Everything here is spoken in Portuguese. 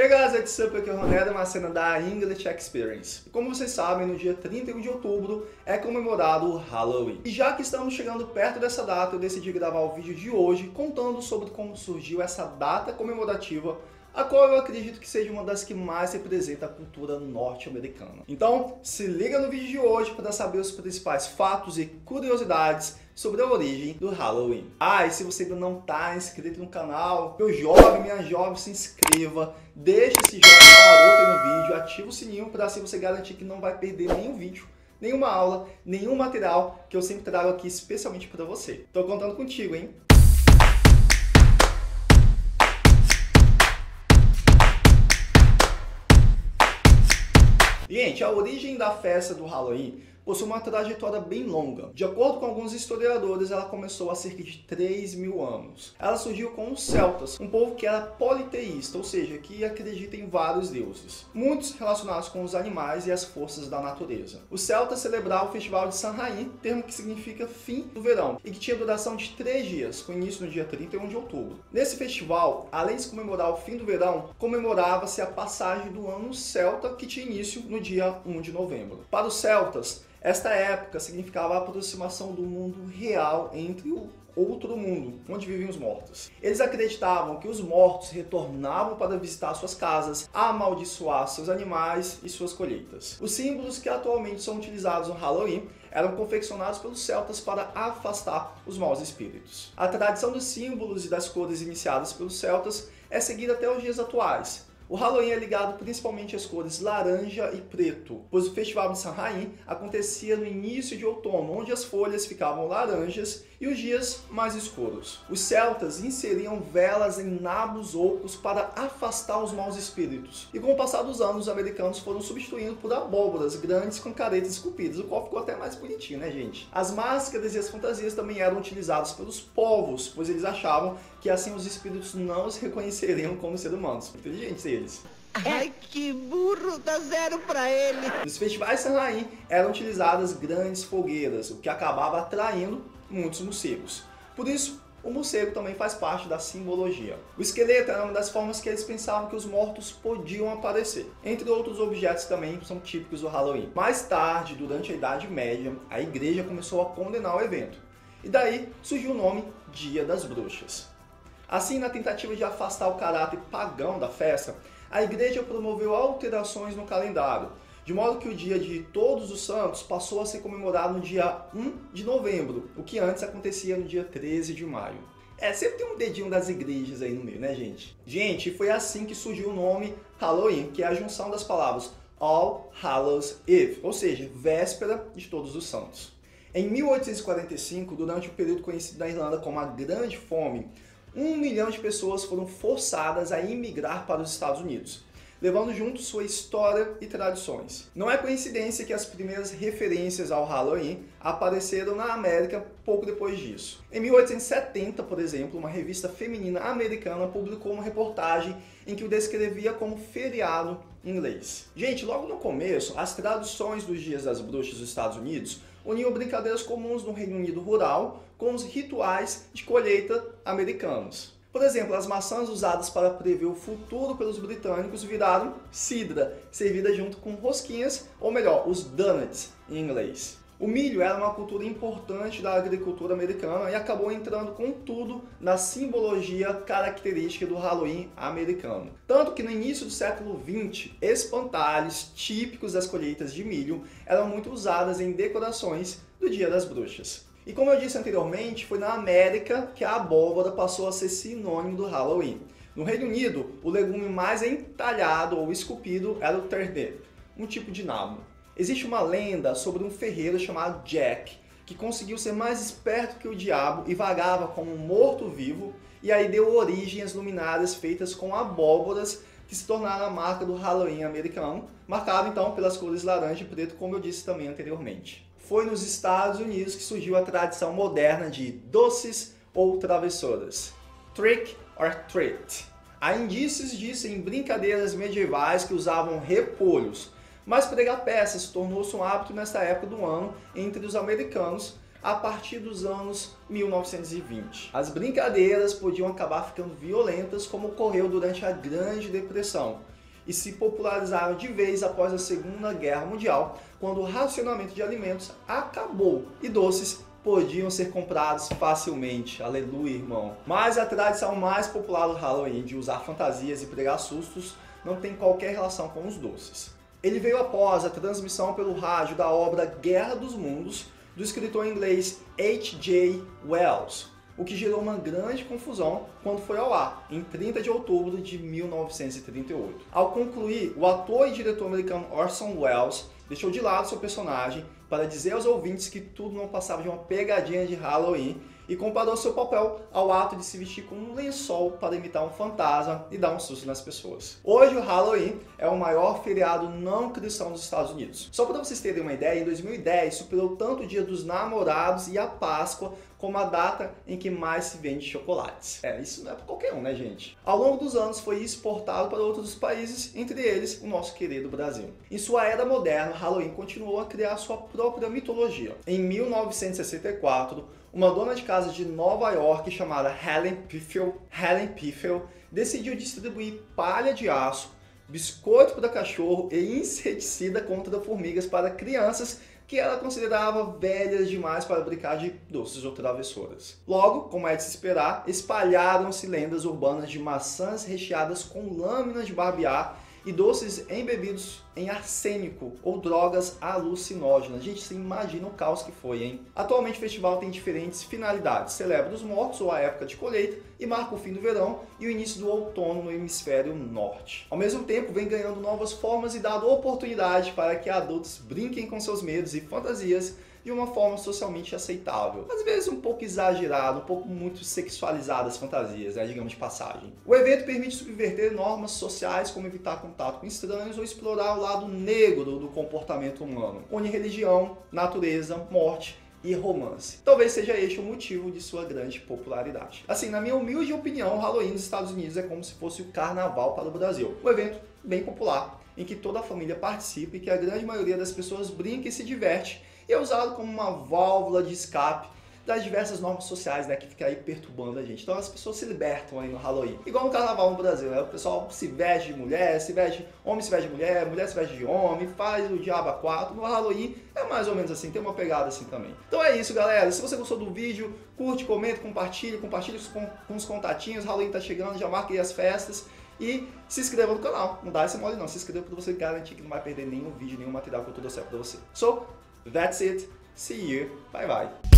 Hey guys, it's up aqui é o Ronaldo, uma cena da English Experience. Como vocês sabem, no dia 31 de outubro é comemorado o Halloween. E já que estamos chegando perto dessa data, eu decidi gravar o vídeo de hoje contando sobre como surgiu essa data comemorativa a qual eu acredito que seja uma das que mais representa a cultura norte-americana. Então, se liga no vídeo de hoje para saber os principais fatos e curiosidades sobre a origem do Halloween. Ah, e se você ainda não está inscrito no canal, meu jovem, minha jovem, se inscreva, deixe esse joinha maroto no vídeo, ativa o sininho para assim você garantir que não vai perder nenhum vídeo nenhuma aula, nenhum material que eu sempre trago aqui especialmente para você. Tô contando contigo, hein? Gente, a origem da festa do Halloween possui uma trajetória bem longa. De acordo com alguns historiadores, ela começou há cerca de 3 mil anos. Ela surgiu com os celtas, um povo que era politeísta, ou seja, que acredita em vários deuses, muitos relacionados com os animais e as forças da natureza. Os celtas celebravam o festival de Samhain, termo que significa fim do verão, e que tinha duração de três dias, com início no dia 31 de outubro. Nesse festival, além de comemorar o fim do verão, comemorava-se a passagem do ano celta, que tinha início no dia 1 de novembro. Para os celtas, esta época significava a aproximação do mundo real entre o outro mundo, onde viviam os mortos. Eles acreditavam que os mortos retornavam para visitar suas casas, amaldiçoar seus animais e suas colheitas. Os símbolos que atualmente são utilizados no Halloween eram confeccionados pelos celtas para afastar os maus espíritos. A tradição dos símbolos e das cores iniciadas pelos celtas é seguida até os dias atuais, o Halloween é ligado principalmente às cores laranja e preto, pois o festival de Samhain acontecia no início de outono, onde as folhas ficavam laranjas e os dias mais escuros. Os celtas inseriam velas em nabos ocos para afastar os maus espíritos. E com o passar dos anos, os americanos foram substituindo por abóboras grandes com caretas esculpidas, o qual ficou até mais bonitinho, né, gente? As máscaras e as fantasias também eram utilizadas pelos povos, pois eles achavam que assim os espíritos não os reconheceriam como seres humanos. Inteligentes eles. Ai, que burro, dá zero pra ele. Nos festivais Samhain eram utilizadas grandes fogueiras, o que acabava atraindo muitos morcegos. Por isso, o morcego também faz parte da simbologia. O esqueleto era uma das formas que eles pensavam que os mortos podiam aparecer. Entre outros objetos também são típicos do Halloween. Mais tarde, durante a Idade Média, a igreja começou a condenar o evento. E daí surgiu o nome Dia das Bruxas. Assim, na tentativa de afastar o caráter pagão da festa, a igreja promoveu alterações no calendário, de modo que o dia de Todos os Santos passou a ser comemorado no dia 1 de novembro, o que antes acontecia no dia 13 de maio. É, sempre tem um dedinho das igrejas aí no meio, né, gente? Gente, foi assim que surgiu o nome Halloween, que é a junção das palavras All Hallows Eve, ou seja, véspera de Todos os Santos. Em 1845, durante o período conhecido na Irlanda como a Grande Fome, um milhão de pessoas foram forçadas a imigrar para os Estados Unidos levando junto sua história e tradições. Não é coincidência que as primeiras referências ao Halloween apareceram na América pouco depois disso. Em 1870, por exemplo, uma revista feminina americana publicou uma reportagem em que o descrevia como feriado inglês. Gente, logo no começo, as traduções dos Dias das Bruxas dos Estados Unidos uniam brincadeiras comuns no Reino Unido rural com os rituais de colheita americanos. Por exemplo, as maçãs usadas para prever o futuro pelos britânicos viraram cidra, servida junto com rosquinhas, ou melhor, os donuts em inglês. O milho era uma cultura importante da agricultura americana e acabou entrando com tudo na simbologia característica do Halloween americano. Tanto que no início do século XX, espantalhos típicos das colheitas de milho eram muito usadas em decorações do Dia das Bruxas. E como eu disse anteriormente, foi na América que a abóbora passou a ser sinônimo do Halloween. No Reino Unido, o legume mais entalhado ou esculpido era o turnip, um tipo de nabo. Existe uma lenda sobre um ferreiro chamado Jack, que conseguiu ser mais esperto que o diabo e vagava como um morto-vivo, e aí deu origem às luminárias feitas com abóboras que se tornaram a marca do Halloween americano, marcado então pelas cores laranja e preto, como eu disse também anteriormente foi nos Estados Unidos que surgiu a tradição moderna de doces ou travessuras. Trick or treat. Há indícios disso em brincadeiras medievais que usavam repolhos, mas pregar peças tornou-se um hábito nessa época do ano entre os americanos, a partir dos anos 1920. As brincadeiras podiam acabar ficando violentas, como ocorreu durante a Grande Depressão, e se popularizaram de vez após a Segunda Guerra Mundial, quando o racionamento de alimentos acabou e doces podiam ser comprados facilmente. Aleluia, irmão. Mas a tradição mais popular do Halloween de usar fantasias e pregar sustos não tem qualquer relação com os doces. Ele veio após a transmissão pelo rádio da obra Guerra dos Mundos, do escritor inglês H.J. Wells, o que gerou uma grande confusão quando foi ao ar, em 30 de outubro de 1938. Ao concluir, o ator e diretor americano Orson Welles deixou de lado seu personagem para dizer aos ouvintes que tudo não passava de uma pegadinha de Halloween e comparou seu papel ao ato de se vestir com um lençol para imitar um fantasma e dar um susto nas pessoas. Hoje o Halloween é o maior feriado não cristão dos Estados Unidos. Só para vocês terem uma ideia, em 2010 superou tanto o Dia dos Namorados e a Páscoa como a data em que mais se vende chocolates. É, isso não é para qualquer um, né, gente? Ao longo dos anos foi exportado para outros países, entre eles o nosso querido Brasil. Em sua era moderna, Halloween continuou a criar sua própria mitologia. Em 1964, uma dona de casa de Nova York chamada Helen Piffel, Helen Piffel decidiu distribuir palha de aço, biscoito para cachorro e inseticida contra formigas para crianças que ela considerava velhas demais para brincar de doces ou travessuras. Logo, como é de se esperar, espalharam-se lendas urbanas de maçãs recheadas com lâminas de barbear e doces embebidos em arsênico ou drogas alucinógenas. Gente, você imagina o caos que foi, hein? Atualmente o festival tem diferentes finalidades. Celebra os mortos ou a época de colheita e marca o fim do verão e o início do outono no hemisfério norte. Ao mesmo tempo, vem ganhando novas formas e dado oportunidade para que adultos brinquem com seus medos e fantasias de uma forma socialmente aceitável. Às vezes um pouco exagerado, um pouco muito sexualizado as fantasias, né, digamos de passagem. O evento permite subverter normas sociais como evitar contato com estranhos ou explorar o lado negro do comportamento humano. Une religião, natureza, morte e romance. Talvez seja este o motivo de sua grande popularidade. Assim, na minha humilde opinião, o Halloween nos Estados Unidos é como se fosse o carnaval para o Brasil. Um evento bem popular, em que toda a família participa e que a grande maioria das pessoas brinca e se diverte e é usado como uma válvula de escape das diversas normas sociais, né, que fica aí perturbando a gente. Então as pessoas se libertam aí no Halloween. Igual no carnaval no Brasil, né? O pessoal se veste de mulher, se veste, homem se veste de mulher, mulher se veste de homem, faz o diabo a quatro. No Halloween é mais ou menos assim, tem uma pegada assim também. Então é isso, galera. Se você gostou do vídeo, curte, comenta, compartilha, compartilha com, com os contatinhos. Halloween tá chegando, já marque aí as festas. E se inscreva no canal. Não dá esse mole não. Se inscreva para você garantir que não vai perder nenhum vídeo, nenhum material que eu tô dando certo pra você. So, That's it. See you. Bye bye.